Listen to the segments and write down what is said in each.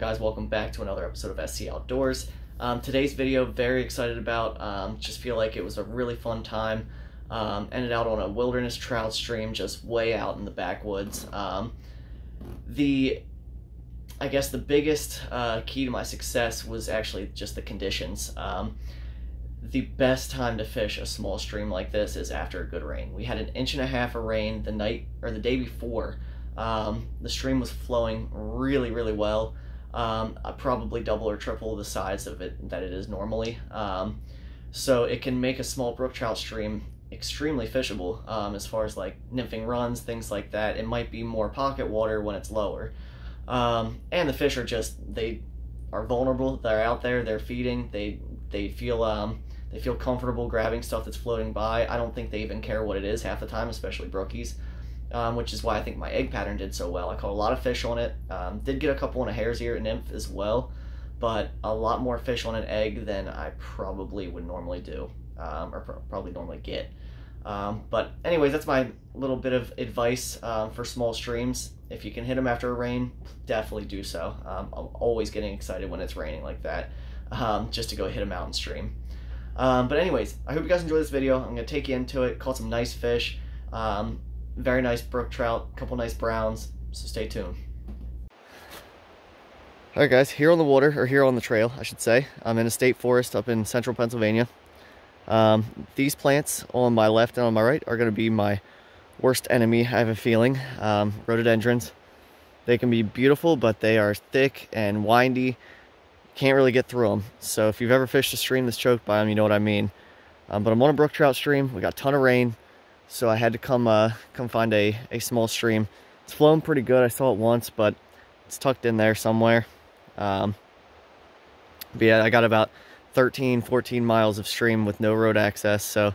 guys? Welcome back to another episode of SC Outdoors. Um, today's video, very excited about. Um, just feel like it was a really fun time. Um, ended out on a wilderness trout stream just way out in the backwoods. Um, the, I guess the biggest uh, key to my success was actually just the conditions. Um, the best time to fish a small stream like this is after a good rain. We had an inch and a half of rain the night or the day before. Um, the stream was flowing really, really well. Um, probably double or triple the size of it that it is normally. Um, so it can make a small brook trout stream extremely fishable um, as far as like nymphing runs, things like that. It might be more pocket water when it's lower. Um, and the fish are just, they are vulnerable. They're out there, they're feeding, they, they feel, um, they feel comfortable grabbing stuff that's floating by. I don't think they even care what it is half the time, especially brookies, um, which is why I think my egg pattern did so well. I caught a lot of fish on it. Um, did get a couple on a hare's ear nymph as well, but a lot more fish on an egg than I probably would normally do, um, or pr- probably normally get. Um, but anyways, that's my little bit of advice um, for small streams. If you can hit them after a rain, definitely do so. Um, I'm always getting excited when it's raining like that, just to go hit a mountain stream. But anyways, I hope you guys enjoy this video. I'm going to take you into it, caught some nice fish, um, very nice brook trout, a couple nice browns, so stay tuned. Alright guys, here on the water, or here on the trail, I should say. I'm in a state forest up in central Pennsylvania. Um, these plants on my left and on my right are going to be my worst enemy, I have a feeling. Um, rhododendrons. They can be beautiful, but they are thick and windy. Can't really get through them. So if you've ever fished a stream that's choked by them, you know what I mean. Um, but I'm on a brook trout stream. We got a ton of rain, so I had to come uh, come find a, a small stream. It's flowing pretty good. I saw it once, but it's tucked in there somewhere. Um, but yeah, I got about 13, 14 miles of stream with no road access. So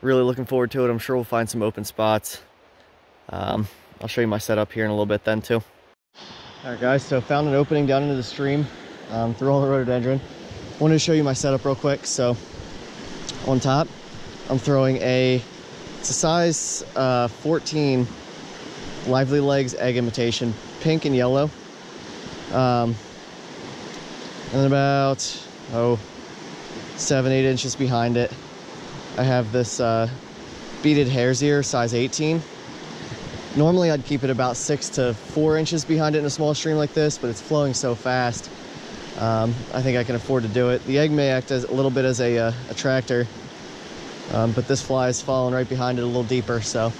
really looking forward to it. I'm sure we'll find some open spots. Um, I'll show you my setup here in a little bit then too. All right guys, so found an opening down into the stream um, through all the rhododendron. Wanted to show you my setup real quick. So on top, I'm throwing a, it's a size uh, 14 Lively Legz egg imitation, pink and yellow. Um, and about, oh, seven, eight inches behind it. I have this uh, beaded hare's ear, size 18. Normally I'd keep it about six to four inches behind it in a small stream like this, but it's flowing so fast. Um, I think I can afford to do it. The egg may act as a little bit as a uh, attractor, um, but this fly is falling right behind it a little deeper, so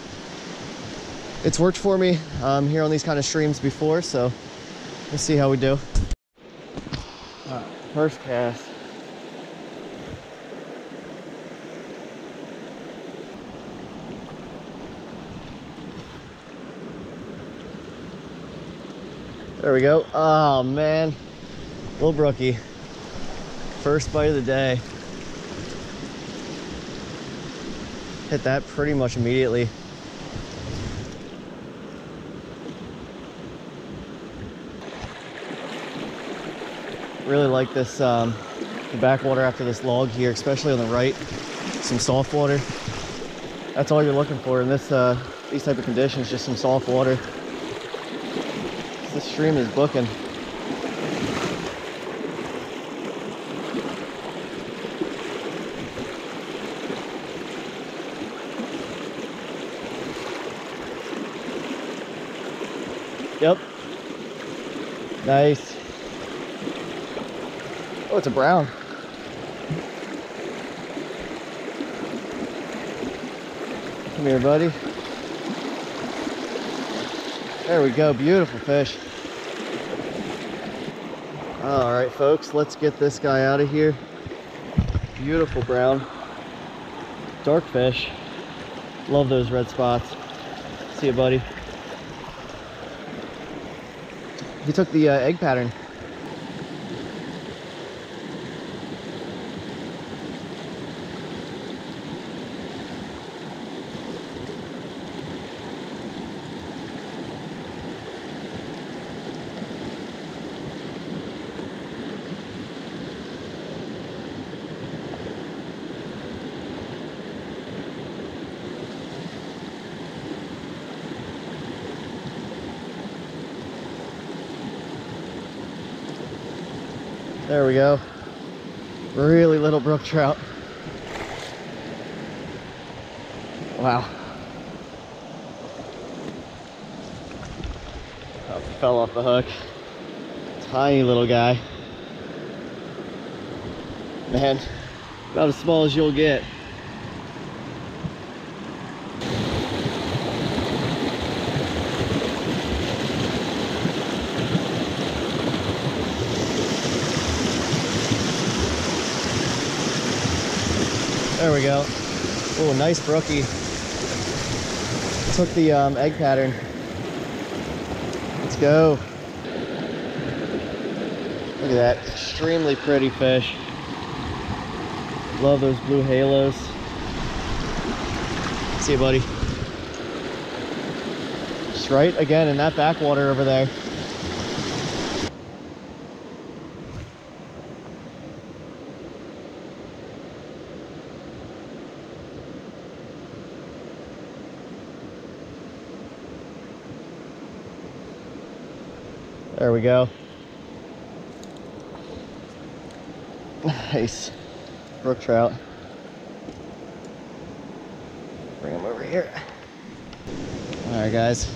it's worked for me um, here on these kind of streams before, so let's see how we do. first cast. There we go. Oh man, little brookie. First bite of the day. Hit that pretty much immediately. Really like this, um, backwater after this log here, especially on the right. Some soft water. That's all you're looking for in this, uh, these type of conditions, just some soft water. This stream is booking. Yep. Nice. Oh, it's a brown. Come here, buddy. There we go, beautiful fish. All right, folks, let's get this guy out of here. Beautiful brown. Dark fish. Love those red spots. See you, buddy. He took the uh, egg pattern. There we go. Really little brook trout. Wow. Fell off the hook. Tiny little guy. Man, about as small as you'll get. There we go. Oh, nice brookie. Took the um, egg pattern. Let's go. Look at that, extremely pretty fish. Love those blue halos. See you, buddy. Just right again in that backwater over there. There we go. Nice. Brook trout. Bring him over here. All right, guys.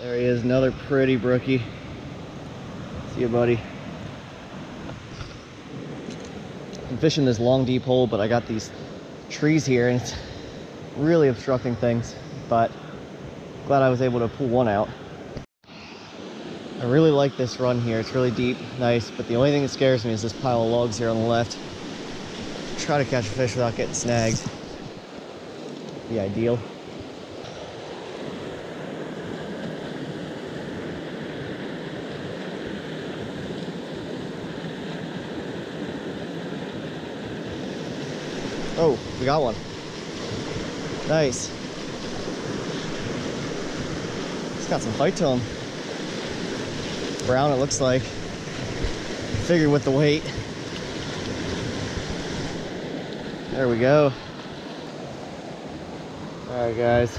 There he is, another pretty brookie. See you, buddy. I'm fishing this long, deep hole, but I got these trees here, and it's really obstructing things, but glad I was able to pull one out. I really like this run here. It's really deep, nice, but the only thing that scares me is this pile of logs here on the left. Try to catch a fish without getting snagged. Be ideal. Oh, we got one. Nice. It's got some fight to him brown it looks like. Figured with the weight. There we go. Alright guys.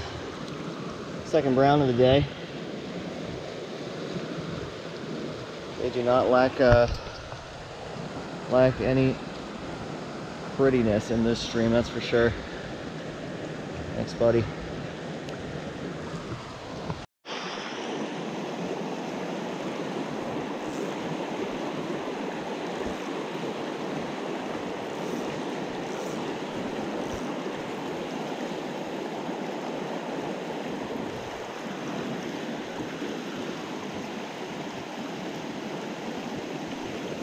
Second brown of the day. They do not lack uh, lack any prettiness in this stream, that's for sure. Thanks, buddy.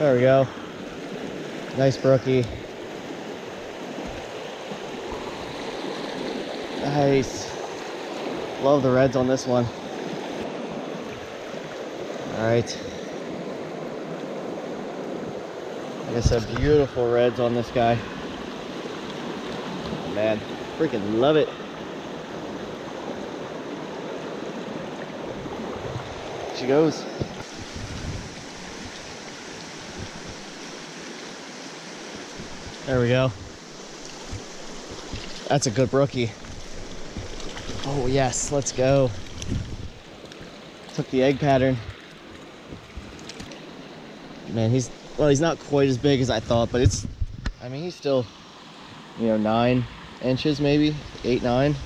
There we go. Nice brookie. Nice. Love the reds on this one. All right. I said, beautiful reds on this guy. Man, freaking love it. She goes. There we go. That's a good brookie. Oh yes, let's go. Took the egg pattern. Man, he's, well, he's not quite as big as I thought, but it's, I mean, he's still, you know, nine inches maybe, eight, nine.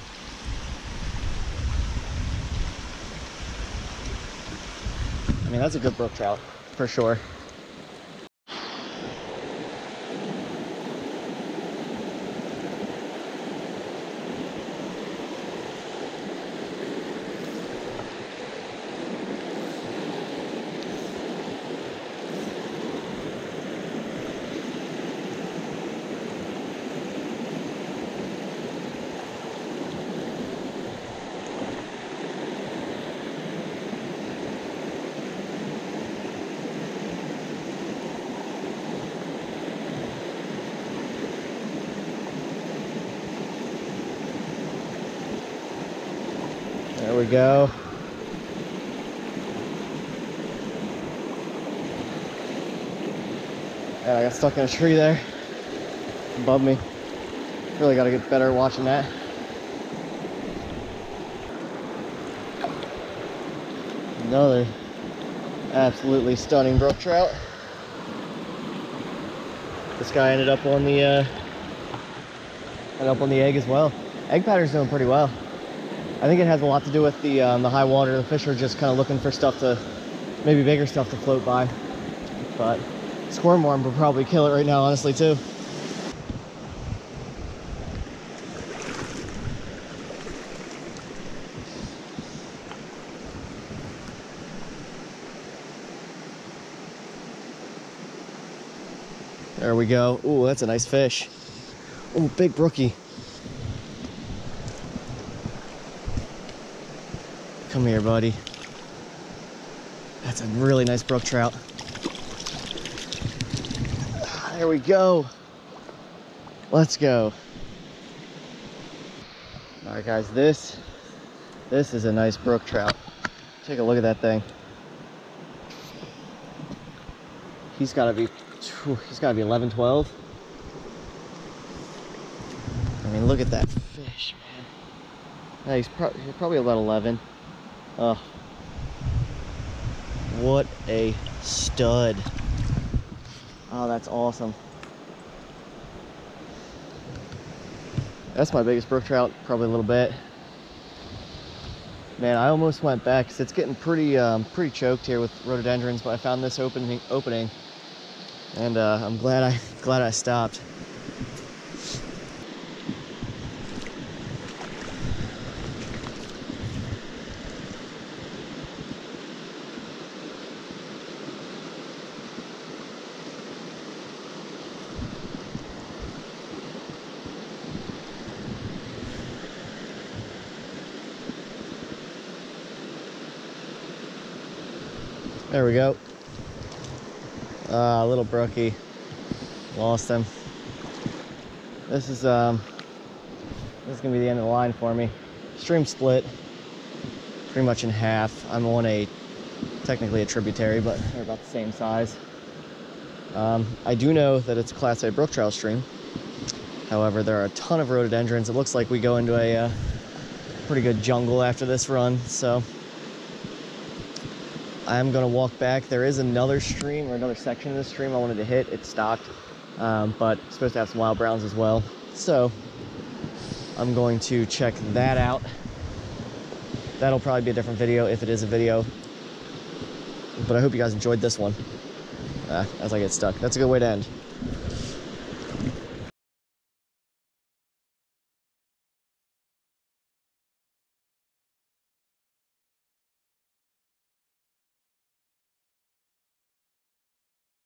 I mean, that's a good brook trout, for sure. We go. Yeah, I got stuck in a tree there. Above me. Really got to get better watching that. Another absolutely stunning brook trout. This guy ended up on the uh, ended up on the egg as well. Egg pattern's doing pretty well. I think it has a lot to do with the um, the high water. The fish are just kind of looking for stuff to, maybe bigger stuff to float by. But squirm worm would probably kill it right now, honestly, too. There we go. Ooh, that's a nice fish. Ooh, big brookie. Come here, buddy. That's a really nice brook trout. Ah, there we go. Let's go. All right, guys, this, this is a nice brook trout. Take a look at that thing. He's gotta be, he's gotta be 11, 12. I mean, look at that fish, man. Yeah, he's, pro he's probably about 11. Oh, what a stud. Oh, that's awesome. That's my biggest brook trout, probably a little bit. Man, I almost went back because it's getting pretty um, pretty choked here with rhododendrons, but I found this opening opening, and uh, I'm glad I glad I stopped. There we go. Ah, uh, little brookie. Lost him. This is um this is gonna be the end of the line for me. Stream split pretty much in half. I'm on a technically a tributary, but they're about the same size. Um, I do know that it's a Class A brook trout stream. However, there are a ton of rhododendrons. It looks like we go into a uh, pretty good jungle after this run, so I'm gonna walk back. There is another stream or another section of the stream I wanted to hit. It's stocked, um, but it's supposed to have some wild browns as well. So I'm going to check that out. That'll probably be a different video if it is a video. But I hope you guys enjoyed this one uh, as I get stuck. That's a good way to end.